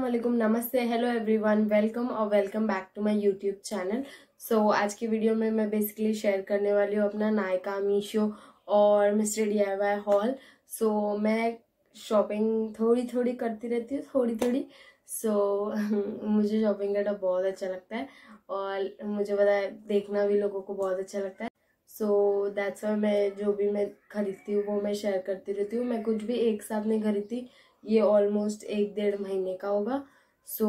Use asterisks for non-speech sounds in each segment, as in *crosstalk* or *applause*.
वालेकुम नमस्ते hello everyone welcome और welcome back to my YouTube channel so आज की वीडियो में मैं बेसिकली शेयर करने वाली हूँ अपना नायका मीशो और Mr D I Y haul. So मैं शॉपिंग थोड़ी थोड़ी करती रहती हूँ थोड़ी थोड़ी सो so, *laughs* मुझे शॉपिंग करना बहुत अच्छा लगता है और मुझे पता है देखना भी लोगों को बहुत अच्छा लगता है। सो दैट्स वाई मैं जो भी मैं खरीदती हूँ वो मैं शेयर करती रहती हूँ। मैं कुछ भी एक साथ नहीं खरीदती ये ऑलमोस्ट एक डेढ़ महीने का होगा। सो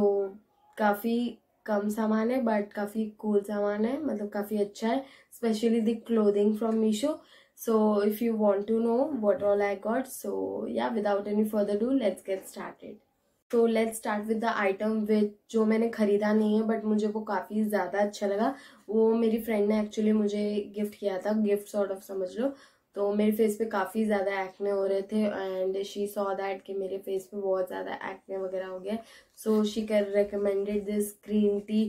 काफ़ी कम सामान है बट काफ़ी कूल सामान है मतलब काफ़ी अच्छा है specially the clothing from Meesho so if you want to know what all I got so yeah without any further do let's get started तो let's start with the item with जो मैंने ख़रीदा नहीं है बट मुझे वो काफ़ी ज़्यादा अच्छा लगा। वो मेरी फ्रेंड ने एक्चुअली मुझे गिफ्ट किया था गिफ्ट सॉर्ट ऑफ़ समझ लो। तो मेरे फेस पे काफ़ी ज़्यादा एक्ने हो रहे थे एंड शी सॉ दैट कि मेरे फेस पे बहुत ज़्यादा एक्ने वगैरह हो गया। So she can recommended this green tea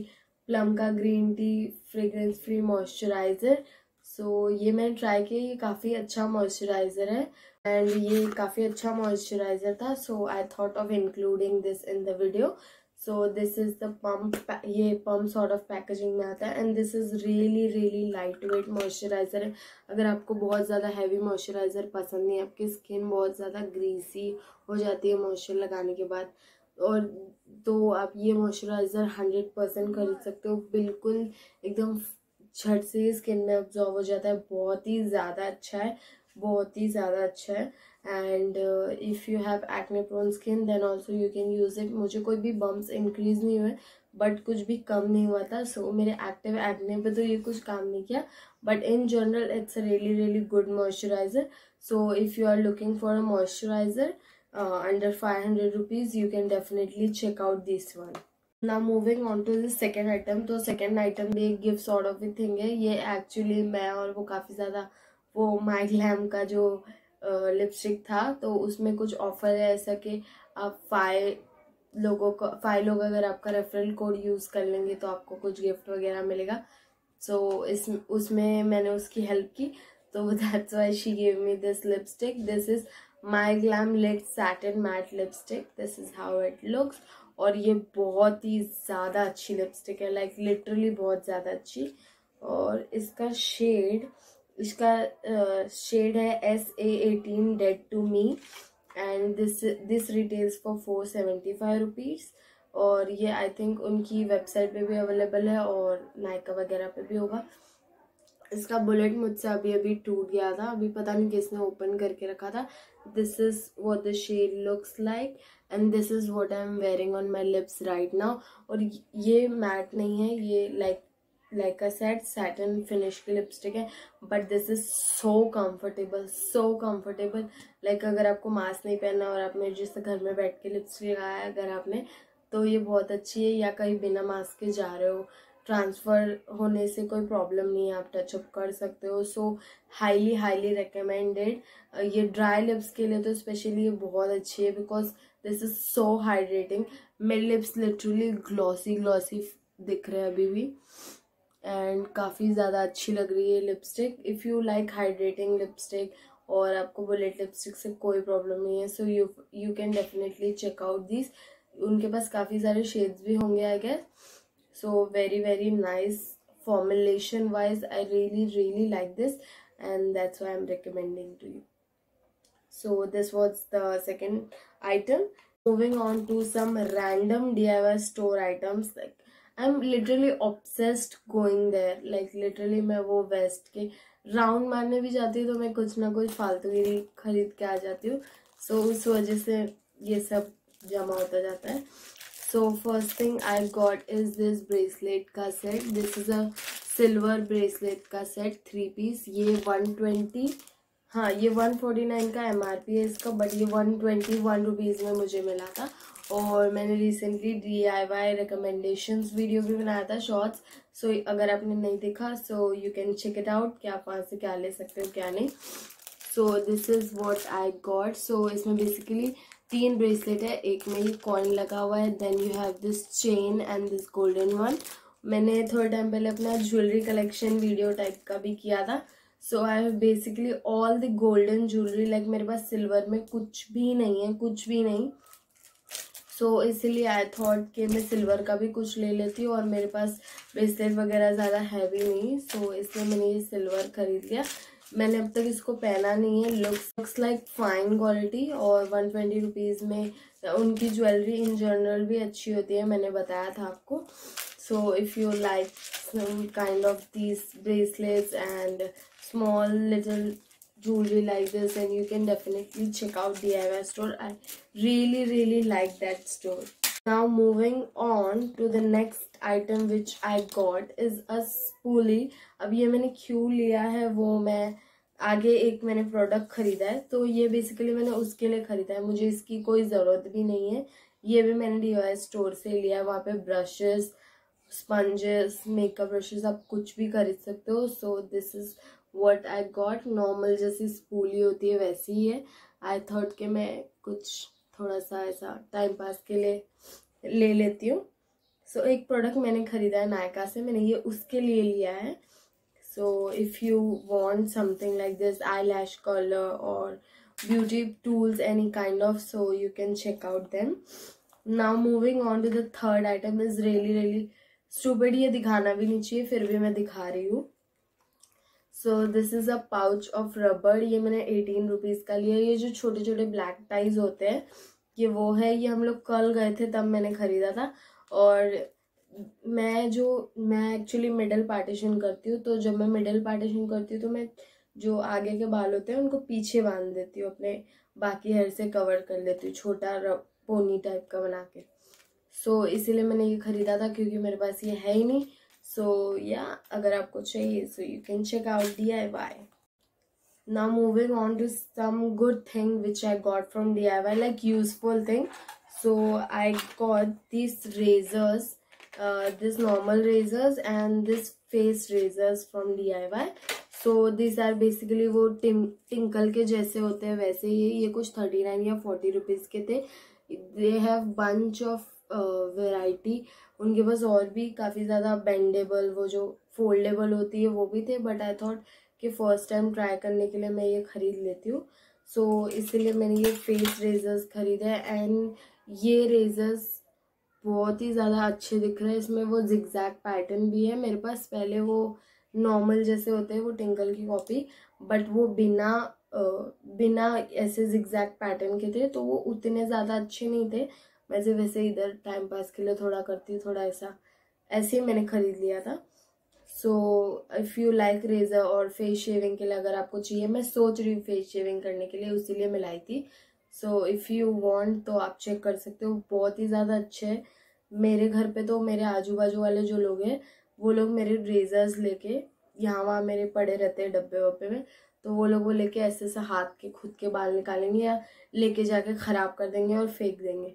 Plum का green tea fragrance free moisturizer so ये मैंने ट्राई किया, ये काफ़ी अच्छा मॉइस्चराइज़र है। एंड ये काफ़ी अच्छा मॉइस्चराइज़र था so I thought of including this in the video so this is the pump ये पम्प सॉर्ट ऑफ़ पैकेजिंग में आता है and this is really really light weight moisturizer है। अगर आपको बहुत ज़्यादा हैवी मॉइस्चराइजर पसंद नहीं है, आपकी स्किन बहुत ज़्यादा ग्रीसी हो जाती है मॉइस्चर लगाने के बाद, और तो आप ये मॉइस्चराइज़र हंड्रेड परसेंट खरीद सकते हो। बिल्कुल एकदम झट से स्किन में ऑब्जॉर्व हो जाता है। बहुत ही ज़्यादा अच्छा है, बहुत ही ज़्यादा अच्छा है। And if you have acne prone skin then also you can use it मुझे कोई भी बम्स इंक्रीज नहीं हुए बट कुछ भी कम नहीं हुआ था सो so, मेरे एक्टिव एक्ने पे तो ये कुछ काम नहीं किया. But in general it's really really good moisturizer so if you are looking for a moisturizer under five hundred rupees you can definitely check out this one ना moving on to this second item तो second item भी एक gift sort of thing है. ये actually मैं और वो काफ़ी ज़्यादा वो माई ग्लैम का जो लिपस्टिक था तो उसमें कुछ ऑफ़र है ऐसा कि आप फाइव लोगों को फाइव लोग अगर आपका रेफरल कोड यूज़ कर लेंगे तो आपको कुछ गिफ्ट वगैरह मिलेगा। सो so, इस उसमें मैंने उसकी हेल्प की तो that's why she give me this lipstick this is my glam lit satin matte lipstick this is how it looks और ये बहुत ही ज़्यादा अच्छी लिपस्टिक है लाइक like, लिटरली बहुत ज़्यादा अच्छी। और इसका शेड इसका शेड है S A eighteen dead to me and this this retails for four seventy five rupees और ये आई थिंक उनकी वेबसाइट पे भी अवेलेबल है और नायका वगैरह पे भी होगा। इसका बुलेट मुझसे अभी अभी टूट गया था अभी पता नहीं किसने ओपन करके रखा था। This is what the shade looks like and this is what I am wearing on my lips right now और ये मैट नहीं है ये like like, like a set satin finish की लिपस्टिक है but this is so comfortable so comfortable like अगर आपको mask नहीं पहनना और आपने जिस घर में बैठ के लिपस्टिक लगाया है, अगर आपने तो ये बहुत अच्छी है, या कहीं बिना मास्क के जा रहे हो। ट्रांसफ़र होने से कोई प्रॉब्लम नहीं है, आप टचअप कर सकते हो। सो हाईली हाईली रिकमेंडेड ये ड्राई लिप्स के लिए तो स्पेशली ये बहुत अच्छी है because this is so hydrating मेरे लिप्स लिटरली ग्लॉसी ग्लॉसी दिख रहे हैं अभी भी। एंड काफ़ी ज़्यादा अच्छी लग रही है lipstick if you like hydrating lipstick और आपको बुलेट लिपस्टिक से कोई प्रॉब्लम नहीं है so you you can definitely check out this उनके पास काफ़ी सारे शेड्स भी होंगे I guess so very very nice formulation wise I really really like this and that's why I am recommending to you so this was the second item moving on to some random D I Y store items like I am literally obsessed going there like literally मैं वो waste के round मारने भी जाती हूँ तो मैं कुछ ना कुछ फालतूगिरी खरीद के आ जाती हूँ। सो so, उस वजह से ये सब जमा होता जाता है। So first thing I got is this bracelet का set this is a silver bracelet का सेट थ्री पीस ये वन ट्वेंटी हाँ ये वन फोर्टी नाइन का एम आर पी है इसका बट ये वन ट्वेंटी वन रुपीज़ में मुझे मिला था। और मैंने recently D I Y recommendation video भी बनाया था शॉर्ट्स सो so, अगर आपने नहीं देखा so you can check it out कि आप वहाँ से क्या ले सकते हो क्या नहीं. So this is what I got so इसमें बेसिकली तीन ब्रेसलेट है. एक में ये कॉइन लगा हुआ है then you have this chain and this golden one मैंने थोड़े टाइम पहले अपना ज्वेलरी कलेक्शन वीडियो टाइप का भी किया था. So I have basically all the golden jewellery like मेरे पास सिल्वर में कुछ भी नहीं है कुछ भी नहीं. सो so, इसीलिए आई थॉट कि मैं सिल्वर का भी कुछ ले लेती हूँ और मेरे पास ब्रेसलेट वगैरह ज़्यादा हैवी नहीं। सो so, इसलिए मैंने ये सिल्वर खरीद लिया। मैंने अब तक इसको पहना नहीं है। Looks looks like fine quality और वन ट्वेंटी रुपीज़ में उनकी ज्वेलरी इन जनरल भी अच्छी होती है मैंने बताया था आपको। So if you like kind of these bracelets and small little jewelry like this and you can definitely check out DIY store. I really really like that store. Now moving on to the next item which I got is a spoolie. अब ये मैंने क्यों लिया है वो मैं आगे एक मैंने प्रोडक्ट खरीदा है तो ये बेसिकली मैंने उसके लिए खरीदा है मुझे इसकी कोई ज़रूरत भी नहीं है ये भी मैंने डी स्टोर से लिया है वहाँ पे ब्रशेस स्पंजेस मेकअप ब्रशेस आप कुछ भी खरीद सकते हो so this is what I got normal जैसी स्पूली होती है वैसी ही है। आई थॉट कि मैं कुछ थोड़ा सा ऐसा टाइम पास के लिए ले लेती हूँ। सो so, एक प्रोडक्ट मैंने ख़रीदा है नायका से मैंने ये उसके लिए लिया है। So if you want something like this eyelash colour और beauty tools any kind of so you can check out them now moving on to the third item is really really stupid ये दिखाना भी नहीं चाहिए फिर भी मैं दिखा रही हूँ। So this is a pouch of रबड़ ये मैंने एटीन रुपीज़ का लिया। ये जो छोटे छोटे ब्लैक टाइज होते हैं ये वो है। ये हम लोग कल गए थे तब मैंने ख़रीदा था। और मैं जो मैं एक्चुअली मिडल पार्टीशन करती हूँ तो जब मैं मिडल पार्टीशन करती हूँ तो मैं जो आगे के बाल होते हैं उनको पीछे बाँध देती हूँ अपने बाकी हेयर से कवर कर लेती हूँ छोटा पोनी टाइप का बना के। सो so, इसीलिए मैंने ये ख़रीदा था क्योंकि मेरे पास ये है ही नहीं। सो या अगर आपको चाहिए so you can check out D I Y now moving on to some good thing which I got from D I Y like useful thing so I got this razors this normal razors and this face razors from D I Y so this are basically वो टिम Tinkle के जैसे होते हैं, वैसे ही, ये कुछ थर्टी नाइन या फोर्टी रुपीज़ के थे. They have bunch of variety उनके पास और भी काफ़ी ज़्यादा बेंडेबल वो जो फोल्डेबल होती है वो भी थे बट आई थॉट कि फ़र्स्ट टाइम ट्राई करने के लिए मैं ये ख़रीद लेती हूँ। सो so, इसीलिए मैंने ये फेस रेजर्स ख़रीदे एंड ये रेजर्स बहुत ही ज़्यादा अच्छे दिख रहे हैं। इसमें वो जिगजैग पैटर्न भी है मेरे पास। पहले वो नॉर्मल जैसे होते हैं वो टिंकल की कॉपी बट वो बिना बिना ऐसे जिगजैग पैटर्न के थे तो वो उतने ज़्यादा अच्छे नहीं थे। वैसे वैसे इधर टाइम पास के लिए थोड़ा करती हूँ, थोड़ा ऐसा। ऐसे ही मैंने ख़रीद लिया था। So if you like razor और फेस शेविंग के लिए अगर आपको चाहिए, मैं सोच रही हूँ फेस शेविंग करने के लिए उसीलिए मैं लाई थी। सो इफ़ यू वांट तो आप चेक कर सकते हो, बहुत ही ज़्यादा अच्छे है। मेरे घर पे तो मेरे आजू बाजू वाले जो लोग हैं, वो लोग मेरे रेजर्स लेके यहाँ वहाँ मेरे पड़े रहते हैं डब्बे वब्बे में। तो वो लोग वो लेके ऐसे ऐसे हाथ के, खुद के बाल निकालेंगे या लेके जाके ख़राब कर देंगे और फेंक देंगे।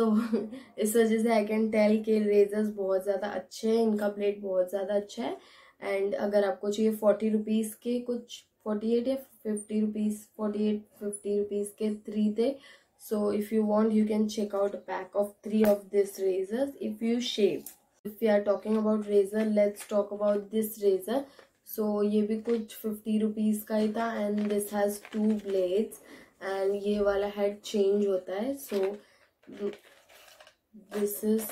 तो *laughs* इस वजह से आई कैन टेल के रेजर्स बहुत ज़्यादा अच्छे हैं इनका प्लेट बहुत ज़्यादा अच्छा है। एंड अगर आपको चाहिए फोर्टी रुपीज़ के कुछ फोर्टी एट या fifty rupees forty eight fifty rupees के थ्री थे so if you want you can check out pack of three of this razors if you shave if you are talking about razor let's talk about this razor so ये भी कुछ fifty rupees का ही था and this has two blades and ये वाला head change होता है। So so, this is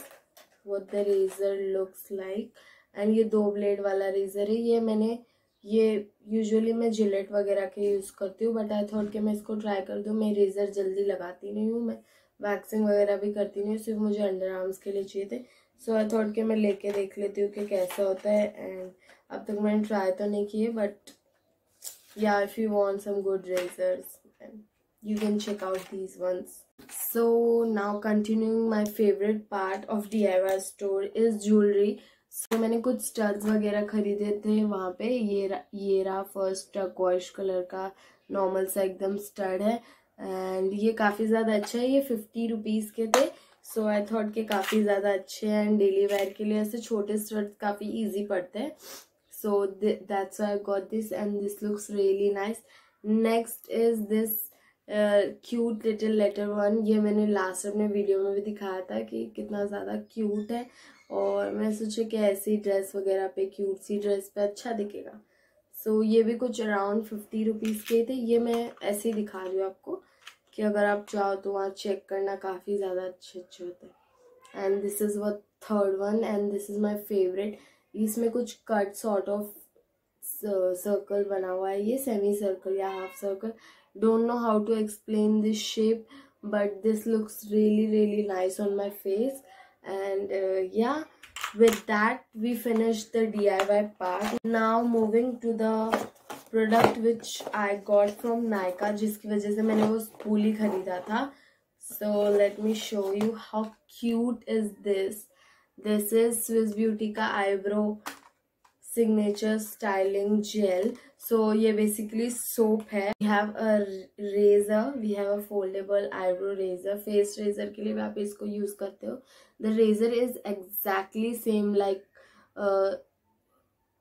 what the razor looks like and ये दो ब्लेड वाला रेजर है। ये मैंने, ये यूजुअली मैं जिलेट वगैरह के यूज़ करती हूँ बट आई थॉट कि मैं इसको ट्राई कर दूँ। मैं रेज़र जल्दी लगाती नहीं हूँ। मैं वैक्सिंग वगैरह भी करती नहीं हूँ। सिर्फ़ मुझे अंडर आर्म्स के लिए चाहिए थे। सो आई थॉट कि मैं लेके देख लेती हूँ कि कैसा होता है। एंड अब तक मैंने ट्राई तो नहीं किए but yeah if you want some good razors you can check out these ones. So, now continuing my favorite part of DIY store is jewelry. So, मैंने कुछ स्टड्स वगैरह खरीदे थे वहाँ पे। ये ये रहा फ़र्स्ट टर्कॉइश कलर का नॉर्मल सा एकदम स्टड है। एंड ये काफ़ी ज़्यादा अच्छा है। ये फिफ्टी रुपीज़ के थे। सो आई थॉट के काफ़ी ज़्यादा अच्छे हैं। एंड डेली वेयर के लिए ऐसे छोटे स्टड्स काफ़ी ईजी पड़ते हैं। So that's I got this and this looks really nice next is this cute little letter one ये मैंने लास्ट अपने वीडियो में भी दिखाया था कि कितना ज़्यादा क्यूट है और मैं सोचे कि ऐसी ड्रेस वगैरह पे क्यूट सी ड्रेस पे अच्छा दिखेगा। सो so, ये भी कुछ अराउंड फिफ्टी रुपीज़ के थे। ये मैं ऐसे ही दिखा रही हूँ आपको कि अगर आप चाहो तो वहाँ चेक करना काफ़ी ज़्यादा अच्छे अच्छे होते हैं। And this is the third one and this is my favourite इसमें कुछ कट सॉर्ट ऑफ़ सर्कल बना हुआ है। ये सेमी सर्कल या half circle don't know how to explain this shape but this looks really really nice on my face and uh, yeah with that we finished the diy part now moving to the product which i got from Nykaa जिसकी वजह से मैंने वो spoolie खरीदा था so let me show you how cute is this this is Swiss Beauty का eyebrow signature styling gel so ये basically soap है. We have a razor we have a foldable eyebrow razor face razor के लिए भी आप इसको use करते हो. The razor is exactly same like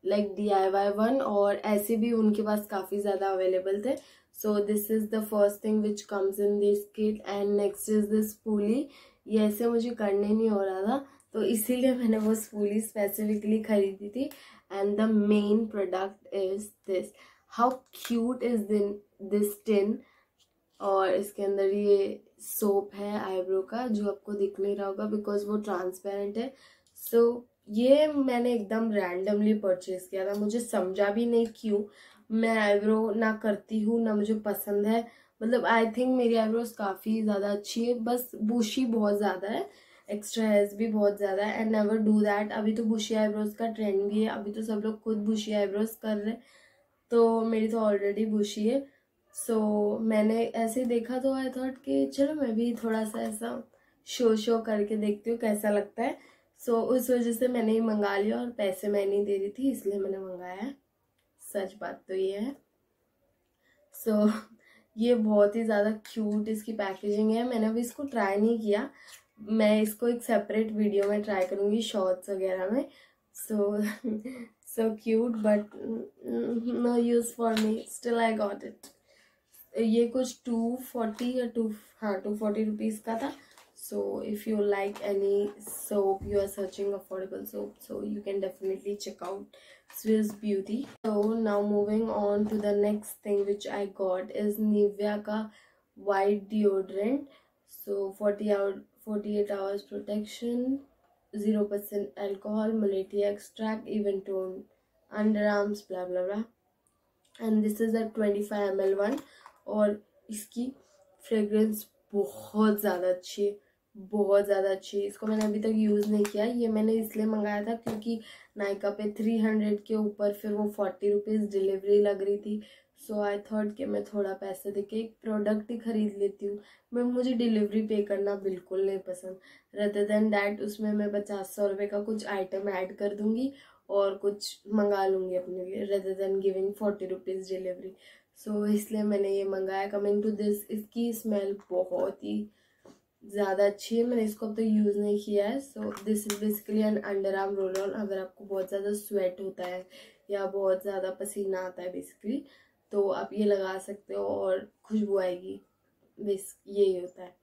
like D I Y one और ऐसे भी उनके पास काफ़ी ज़्यादा अवेलेबल थे. So this is the first thing which comes in this kit and next is this पूली ये ऐसे मुझे करने नहीं हो रहा था तो इसीलिए मैंने वो स्पूली स्पेसिफिकली खरीदी थी. And the main product is this. How cute is this tin? और इसके अंदर ये सोप है आईब्रो का जो आपको दिख नहीं रहा होगा बिकॉज़ वो ट्रांसपेरेंट है। सो so, ये मैंने एकदम रैंडमली परचेज किया था। मुझे समझा भी नहीं क्यों मैं आईब्रो ना करती हूँ ना मुझे पसंद है। मतलब आई थिंक मेरी आईब्रोज काफ़ी ज़्यादा अच्छी है बस बुशी बहुत ज़्यादा है। एक्स्ट्रा हेयर्स भी बहुत ज़्यादा है एंड नेवर डू दैट अभी तो बुशी आईब्रोज का ट्रेंड भी है अभी तो सब लोग खुद बुशी आईब्रोज कर रहे तो मेरी तो ऑलरेडी बुशी है। सो so, मैंने ऐसे देखा तो आई थॉट कि चलो मैं भी थोड़ा सा ऐसा शो शो करके देखती हूँ कैसा लगता है। सो so, उस वजह से मैंने ही मंगा लिया और पैसे मैं नहीं दे रही थी इसलिए मैंने मंगाया है। सच बात तो ये है। सो so, *laughs* ये बहुत ही ज़्यादा क्यूट इसकी पैकेजिंग है। मैंने अभी इसको ट्राई नहीं किया मैं इसको एक सेपरेट वीडियो में ट्राई करूँगी शॉर्ट्स वगैरह में। So so cute but no use for me still I got it ये कुछ टू फोर्टी या टू हाँ टू फोर्टी रुपीज़ का था। So if you like any soap you are searching affordable soap so you can definitely check out Swiss Beauty so now moving on to the next thing which I got is Nivea का white deodorant so forty out 48 hours protection 0% alcohol malatia extract, even tone, underarms, blah blah blah. And this is a 25 ml one और इसकी fragrance बहुत ज़्यादा अच्छी है, बहुत ज़्यादा अच्छी है। इसको मैंने अभी तक यूज़ नहीं किया, ये मैंने इसलिए मंगाया था क्योंकि नायका पे थ्री हंड्रेड के ऊपर फिर वो फोर्टी रुपीज़ डिलीवरी लग रही थी। सो आई थॉट कि मैं थोड़ा पैसे दे के एक प्रोडक्ट ही ख़रीद लेती हूँ। मैं, मुझे डिलीवरी पे करना बिल्कुल नहीं पसंद। रदर देन डैट उसमें मैं पचास सौ रुपये का कुछ आइटम ऐड कर दूँगी और कुछ मंगा लूँगी अपने लिए rather than giving forty rupees delivery so इसलिए मैंने ये मंगाया। कमिंग टू दिस इसकी स्मेल बहुत ही ज़्यादा अच्छी है। मैंने इसको अब तक तो यूज़ नहीं किया है। So this is basically an under arm roll on अगर आपको बहुत ज़्यादा स्वेट होता है या बहुत ज़्यादा पसीना आता है बेसिकली तो आप ये लगा सकते हो और खुशबू आएगी। बेस यही होता है।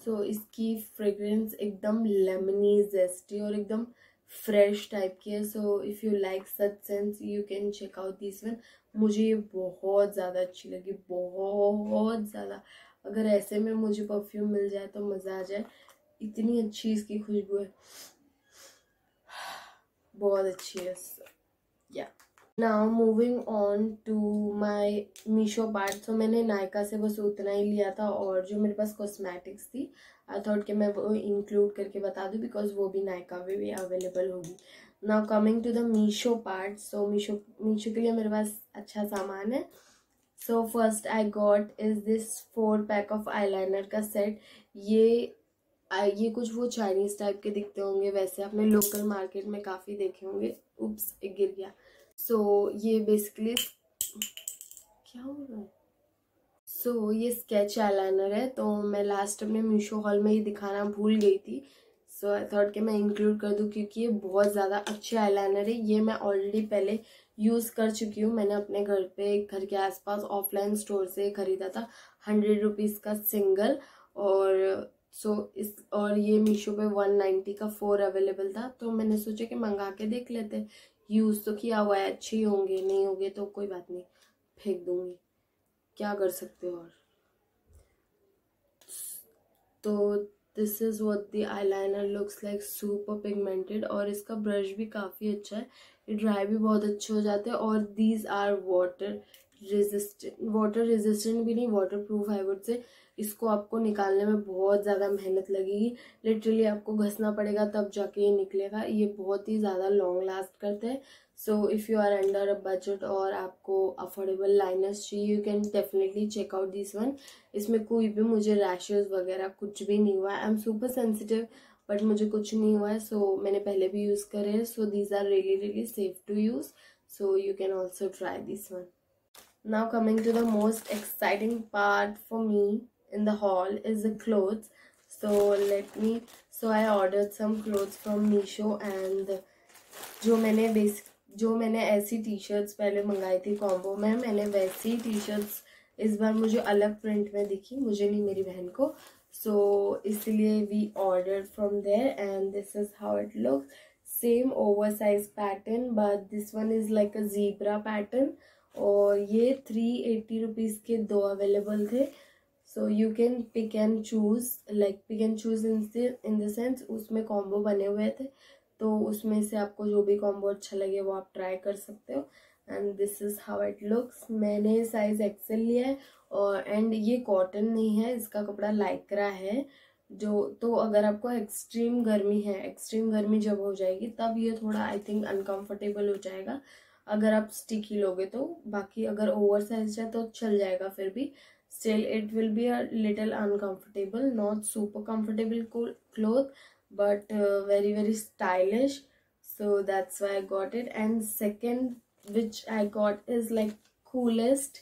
सो so, इसकी फ्रेग्रेंस एकदम लेमनी जेस्टी और एकदम फ्रेश टाइप की है। So if you like such sense you can check out this one मुझे ये बहुत ज़्यादा अच्छी लगी बहुत ज़्यादा। अगर ऐसे में मुझे परफ्यूम मिल जाए तो मज़ा आ जाए। इतनी अच्छी इसकी खुशबू है। बहुत अच्छी है। Now moving on to my Meesho part तो मैंने नायका से बस उतना ही लिया था और जो मेरे पास कॉस्मेटिक्स थी आई थॉट कि मैं वो इंक्लूड करके बता दूँ बिकॉज़ वो भी नायका में भी अवेलेबल होगी। Now coming to the Meesho part so Meesho Meesho के लिए मेरे पास अच्छा सामान है। So first I got is this four pack of eye liner का सेट ये ये कुछ वो चाइनीज़ टाइप के दिखते होंगे, वैसे आपने लोकल मार्केट में काफ़ी देखे होंगे। उप्स गिर गया। सो so, ये बेसिकली क्या हो रहा है? सो so, ये स्केच आईलाइनर है तो मैं लास्ट में मीशो हॉल में ही दिखाना भूल गई थी। सो आई थॉट कि मैं इंक्लूड कर दूँ क्योंकि ये बहुत ज़्यादा अच्छे आईलाइनर है। ये मैं ऑलरेडी पहले यूज़ कर चुकी हूँ। मैंने अपने घर पे घर के आसपास ऑफलाइन स्टोर से ख़रीदा था। हंड्रेड रुपीज़ का सिंगल और सो so, इस और ये मीशो पे वन नाइन्टी का फोर अवेलेबल था। तो मैंने सोचा कि मंगा के देख लेते। यूज़ तो किया हुआ है, अच्छे होंगे, नहीं होंगे तो कोई बात नहीं, फेंक दूँगी। क्या कर सकते हो और? तो this is what the eye liner looks like super pigmented और इसका ब्रश भी काफ़ी अच्छा है, ये ड्राई भी बहुत अच्छे हो जाते हैं और these are water resistant water resistant भी नहीं water proof I would say इसको आपको निकालने में बहुत ज़्यादा मेहनत लगेगी। लिटरली आपको घसना पड़ेगा तब जाके ये निकलेगा। ये बहुत ही ज़्यादा लॉन्ग लास्ट करते हैं। So if you are under a budget और आपको अफोर्डेबल लाइनर्स चाहिए you can definitely check out this one इसमें कोई भी मुझे रैशेज वगैरह कुछ भी नहीं हुआ I am super sensitive but मुझे कुछ नहीं हुआ है। सो so, मैंने पहले भी यूज़ करे हैं। So these are really really safe to use so you can also try this one now coming to the most exciting part for me in the haul is the clothes so let me so i ordered some clothes from Meesho and जो मैंने basic जो मैंने ऐसी T shirts पहले मंगाई थी combo में मैंने वैसी टी शर्ट्स इस बार मुझे अलग प्रिंट में दिखी मुझे नहीं मेरी बहन को। सो so, इसलिए we order from there and this is how it look same over size pattern but this one is like a zebra pattern और ये थ्री एट्टी रुपीज़ के दो अवेलेबल थे। So you can pick and choose like pick and choose in in the sense उसमें combo बने हुए थे तो उसमें से आपको जो भी कॉम्बो अच्छा लगे वो आप ट्राई कर सकते हो। And this is how it looks मैंने साइज़ एक्सेल लिया है और एंड ये कॉटन नहीं है, इसका कपड़ा लाइक्रा है, जो तो अगर आपको एक्सट्रीम गर्मी है एक्सट्रीम गर्मी जब हो जाएगी, तब ये थोड़ा आई थिंक अनकंफर्टेबल हो जाएगा। अगर आप स्टिकी लोगे तो बाकी अगर ओवर साइज़ है तो चल जाएगा फिर भी। Still it will be a little uncomfortable not super comfortable cloth but uh, very very stylish. So that's why i got it. And second which i got is like coolest.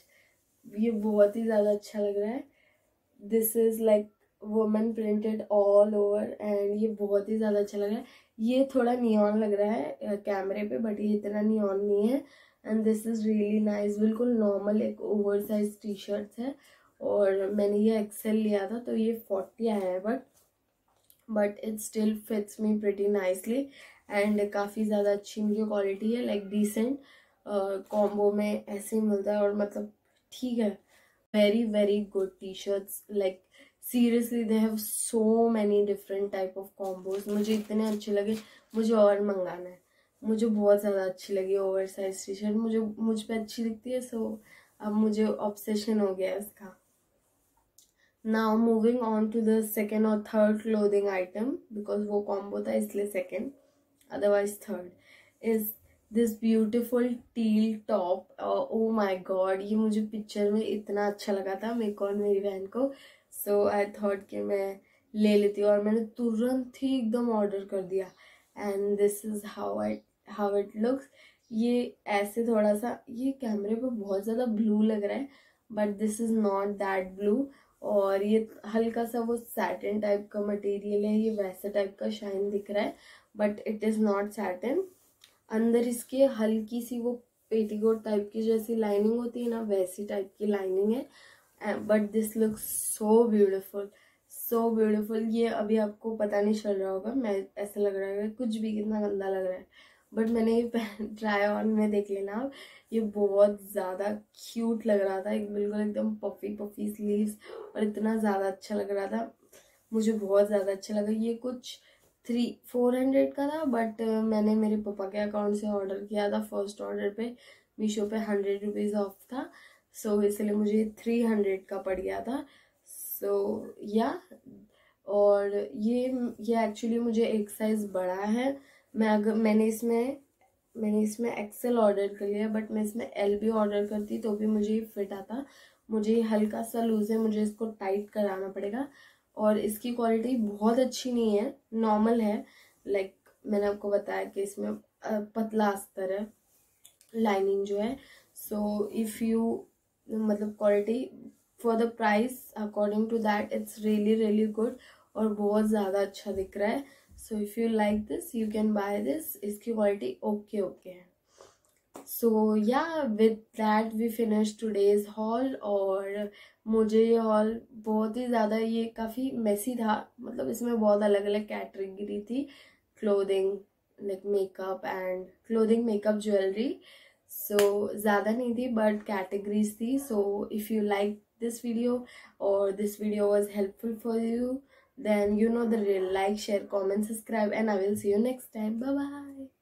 ये बहुत ही ज़्यादा अच्छा लग रहा है. This is like women printed all over and ये बहुत ही ज़्यादा अच्छा लग रहा है. ये थोड़ा नियॉन लग रहा है कैमरे पे बट ये इतना नियॉन नहीं है. And this is really nice बिल्कुल नॉर्मल एक ओवर साइज़ टी शर्ट है. और मैंने ये एक्सेल लिया था तो ये फोर्टी आया है but but it still fits me pretty nicely and काफ़ी ज़्यादा अच्छी इनकी क्वालिटी है लाइक डिसेंट कॉम्बो में ऐसे ही मिलता है और मतलब ठीक है। Very very good T shirts like seriously they have so many different type of combos मुझे इतने अच्छे लगे, मुझे और मंगाना है। मुझे बहुत ज़्यादा अच्छी लगी ओवर साइज़ टी शर्ट मुझे, मुझ पर अच्छी दिखती है सो अब मुझे ऑब्सेशन हो गया है इसका। Now moving on to the second और थर्ड क्लोदिंग आइटम बिकॉज़ वो कॉम्बो था, इसलिए second otherwise third is this beautiful teal top oh my god ये मुझे पिक्चर में इतना अच्छा लगा था, मेरे को और मेरी बहन को. सो आई थॉट कि मैं ले लेती हूँ और मैंने तुरंत ही एकदम ऑर्डर कर दिया. And this is how I how it looks ये ऐसे थोड़ा सा, ये कैमरे पर बहुत ज़्यादा ब्लू लग रहा है but this is not that blue और ये हल्का सा वो सैटिन टाइप का मटेरियल है, ये वैसे टाइप का शाइन दिख रहा है but it is not satin अंदर इसके हल्की सी वो पेटीकोट टाइप की जैसी लाइनिंग होती है ना, वैसी टाइप की लाइनिंग है but this looks so beautiful so beautiful ये अभी आपको पता नहीं चल रहा होगा, मैं, ऐसा लग रहा है, कुछ भी कितना गंदा लग रहा है। बट मैंने ये ट्राई ऑन *laughs* में देख लेना। आप ये बहुत ज़्यादा क्यूट लग रहा था। एक बिल्कुल एकदम पफी पफी स्लीव्स और इतना ज़्यादा अच्छा लग रहा था। मुझे बहुत ज़्यादा अच्छा लगा। ये कुछ थ्री फोर हंड्रेड का था बट मैंने मेरे पापा के अकाउंट से ऑर्डर किया था। फ़र्स्ट ऑर्डर पे मीशो पे हंड्रेड रुपीज़ ऑफ़ था। सो so, इसलिए मुझे थ्री हंड्रेड का पड़ गया था। सो so, या yeah, और ये ये एक्चुअली मुझे एक साइज़ बड़ा है। मैं अगर, मैंने इसमें मैंने इसमें एक्सेल ऑर्डर कर लिया बट मैं इसमें एल भी ऑर्डर करती तो भी मुझे ये फिट आता। मुझे ये हल्का सा लूज है, मुझे इसको टाइट कराना पड़ेगा। और इसकी क्वालिटी बहुत अच्छी नहीं है नॉर्मल है। लाइक मैंने आपको बताया कि इसमें पतला अस्तर है लाइनिंग जो है। सो इफ़ यू मतलब quality for the price according to that it's really really good और बहुत ज़्यादा अच्छा दिख रहा है। So if you like this you can buy this इसकी क्वालिटी ओके ओके है सो या with that we finish today's haul और मुझे ये हॉल बहुत ही ज़्यादा ये काफ़ी मैसी था। मतलब इसमें बहुत अलग अलग कैटेगरी थी। Clothing like makeup and clothing makeup jewellery so ज़्यादा नहीं थी बट कैटेगरीज थी। So if you like this video और this video was helpful for you then you know the like share comment subscribe and i will see you next time. Bye bye